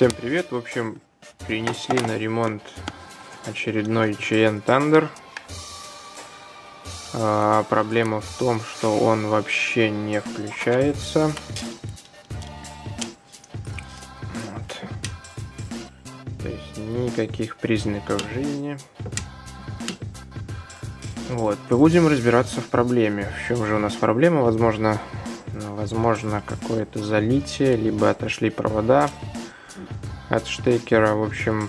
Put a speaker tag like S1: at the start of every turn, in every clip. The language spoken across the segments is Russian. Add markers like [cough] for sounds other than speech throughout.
S1: Всем привет! В общем, принесли на ремонт очередной Cheyenne Thunder. А, проблема в том, что он вообще не включается. Вот. То есть никаких признаков жизни. Вот, будем разбираться в проблеме. В чем же у нас проблема? Возможно, возможно какое-то залитие, либо отошли провода от штекера. В общем,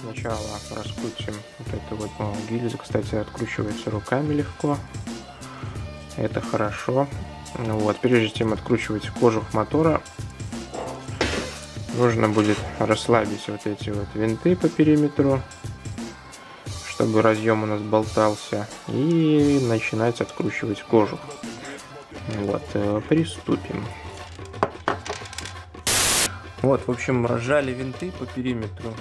S1: сначала раскрутим вот эту вот ну, гильзу. Кстати, откручивается руками легко. Это хорошо. Ну вот, прежде чем откручивать кожух мотора, нужно будет расслабить вот эти вот винты по периметру, чтобы разъем у нас болтался, и начинать откручивать кожух. Вот, э, приступим. Вот, в общем, разжали винты по периметру,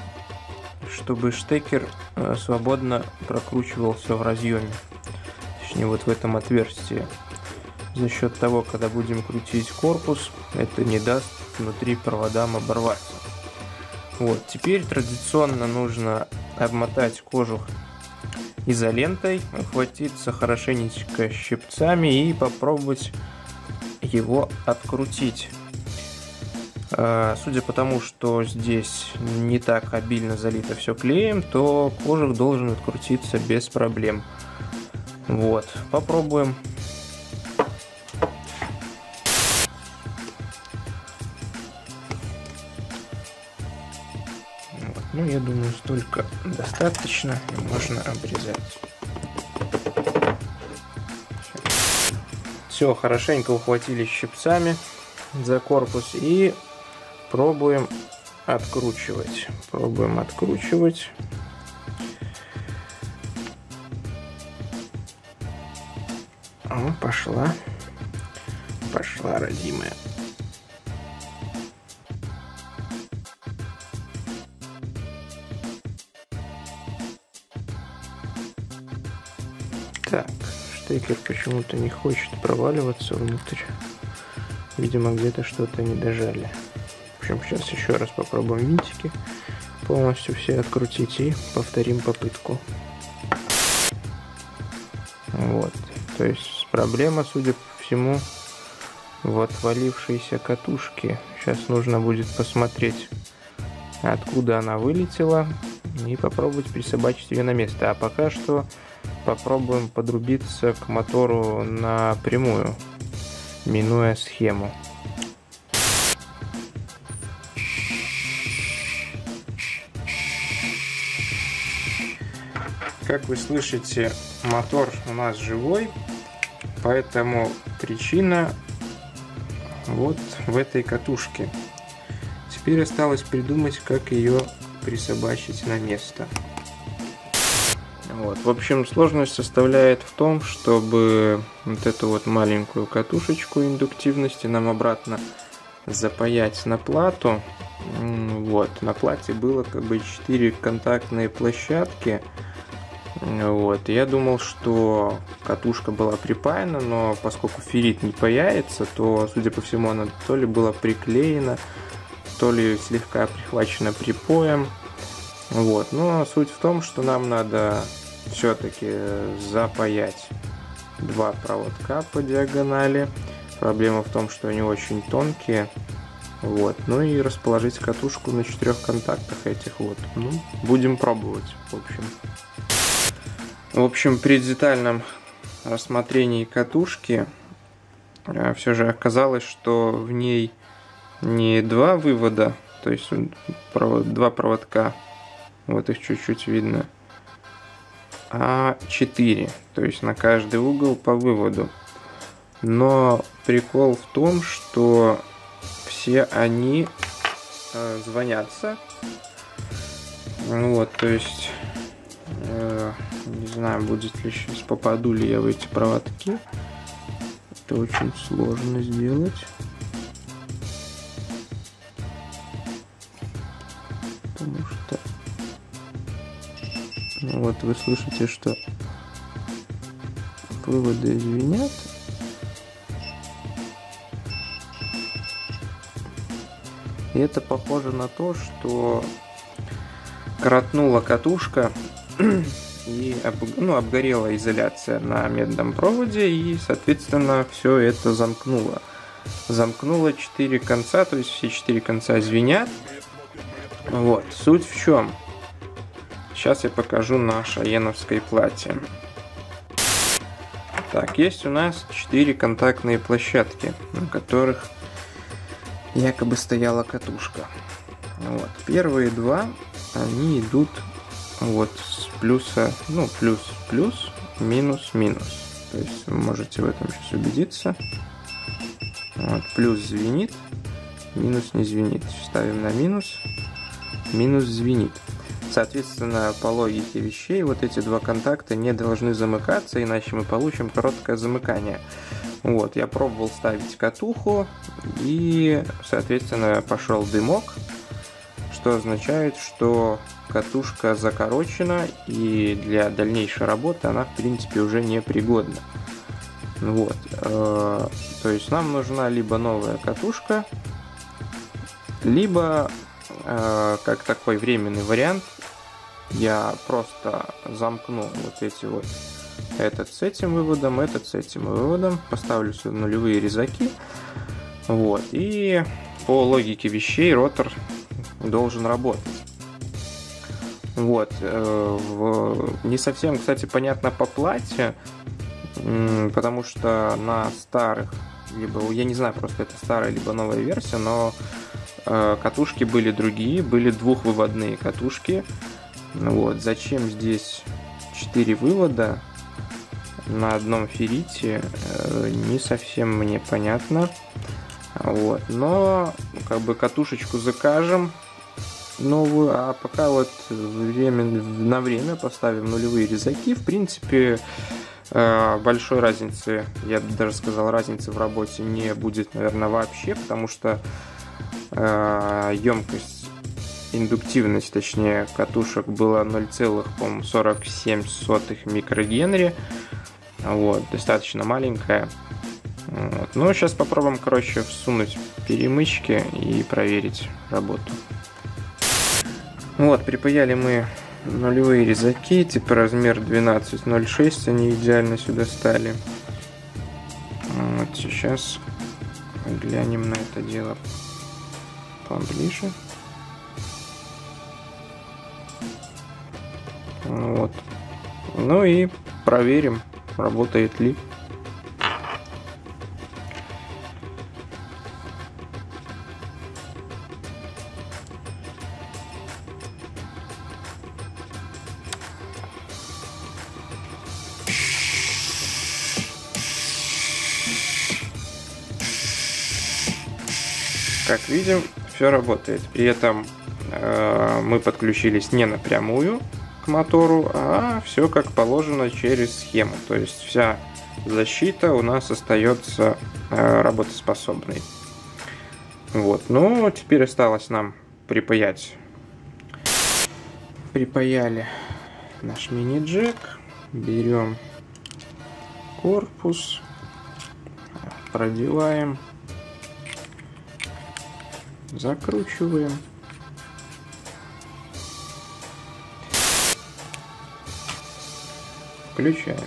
S1: чтобы штекер э, свободно прокручивался в разъеме. Точнее, вот в этом отверстии. За счет того, когда будем крутить корпус, это не даст внутри проводам оборваться. Вот, теперь традиционно нужно обмотать кожух изолентой, охватиться хорошенечко щипцами и попробовать его открутить. А, судя по тому, что здесь не так обильно залито все клеем, то кожух должен открутиться без проблем. Вот, попробуем. Вот. Ну, я думаю, столько достаточно, можно обрезать. Все, хорошенько ухватили щипцами за корпус и Пробуем откручивать. Пробуем откручивать. О, пошла. Пошла, родимая. Так, штекер почему-то не хочет проваливаться внутрь. Видимо, где-то что-то не дожали. Общем, сейчас еще раз попробуем винтики полностью все открутить и повторим попытку. Вот. То есть проблема, судя по всему, в отвалившейся катушке. Сейчас нужно будет посмотреть, откуда она вылетела, и попробовать присобачить ее на место. А пока что попробуем подрубиться к мотору напрямую, минуя схему. Как вы слышите, мотор у нас живой, поэтому причина вот в этой катушке. Теперь осталось придумать, как ее присобачить на место. Вот. В общем, сложность составляет в том, чтобы вот эту вот маленькую катушечку индуктивности нам обратно запаять на плату. Вот. На плате было как бы 4 контактные площадки. Вот. Я думал, что катушка была припаяна, но поскольку феррит не паяется, то, судя по всему, она то ли была приклеена, то ли слегка прихвачена припоем. Вот. Но суть в том, что нам надо все-таки запаять два проводка по диагонали. Проблема в том, что они очень тонкие. Вот. Ну и расположить катушку на четырех контактах этих вот. Ну, будем пробовать, в общем. В общем, при детальном рассмотрении катушки э, все же оказалось, что в ней не два вывода, то есть два проводка, вот их чуть-чуть видно, а четыре, то есть на каждый угол по выводу. Но прикол в том, что все они э, звонятся. Вот, то есть знаю, будет ли сейчас, попаду ли я в эти проводки. Это очень сложно сделать. Потому что... Ну вот вы слышите, что выводы звенят. И это похоже на то, что коротнула катушка [clears throat] и об, ну, обгорела изоляция на медном проводе и, соответственно, все это замкнуло. Замкнуло 4 конца, то есть все 4 конца звенят. Вот, суть в чем? Сейчас я покажу на шаеновской плате. Так, есть у нас 4 контактные площадки, на которых якобы стояла катушка. Вот. Первые два, они идут вот с плюса, ну, плюс, плюс, минус, минус. То есть вы можете в этом сейчас убедиться. Вот, плюс звенит, минус не звенит. Ставим на минус, минус звенит. Соответственно, по логике вещей, вот эти два контакта не должны замыкаться, иначе мы получим короткое замыкание. Вот, я пробовал ставить катуху, и, соответственно, пошел дымок, что означает, что катушка закорочена, и для дальнейшей работы она, в принципе, уже не пригодна. Вот, э, то есть нам нужна либо новая катушка, либо э, как такой временный вариант я просто замкну вот эти вот этот с этим выводом, этот с этим выводом, поставлю сюда нулевые резаки, вот, и по логике вещей ротор должен работать. Вот, э, в, не совсем, кстати, понятно по плате, потому что на старых, либо, я не знаю, просто это старая, либо новая версия, но э, катушки были другие, были двухвыводные катушки, вот, зачем здесь 4 вывода на одном феррите, э, не совсем мне понятно. Вот, но как бы катушечку закажем новую, а пока вот время, на время поставим нулевые резаки. В принципе, э, большой разницы, я даже сказал, разницы в работе не будет, наверное, вообще, потому что э, емкость индуктивность, точнее, катушек была 0,47 микрогенри. Вот, достаточно маленькая. Вот. Ну, сейчас попробуем, короче, всунуть перемычки и проверить работу. Вот, припаяли мы нулевые резаки, типа размер 12.06, они идеально сюда стали. Вот сейчас глянем на это дело поближе. Вот. Ну и проверим, работает ли. Как видим, все работает. При этом э, мы подключились не напрямую, к мотору, а все как положено через схему. То есть вся защита у нас остается э, работоспособной. Вот, ну теперь осталось нам припаять. Припаяли наш мини-джек, берем корпус, продеваем, закручиваем. Включаем.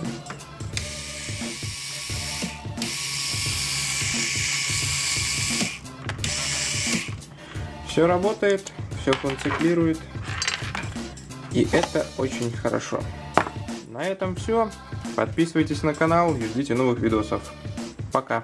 S1: Все работает, все функционирует. И это очень хорошо. На этом все. Подписывайтесь на канал и ждите новых видосов. Пока.